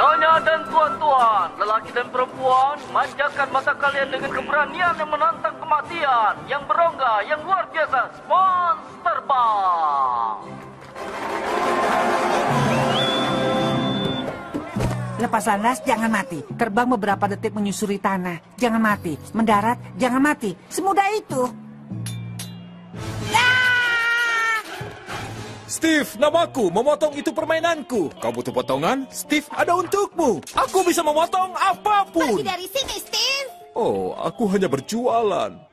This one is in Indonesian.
Nyonya dan tuan-tuan, lelaki dan perempuan, manjakan mata kalian dengan keberanian yang menantang kematian, yang berongga, yang luar biasa, monster bang. Lepas landas, jangan mati. Terbang beberapa detik menyusuri tanah. Jangan mati. Mendarat, jangan mati. Semudah itu. Steve, namaku. Memotong itu permainanku. Kau butuh potongan? Steve, ada untukmu. Aku bisa memotong apa pun. Pergi dari sini, Steve. Oh, aku hanya berjualan.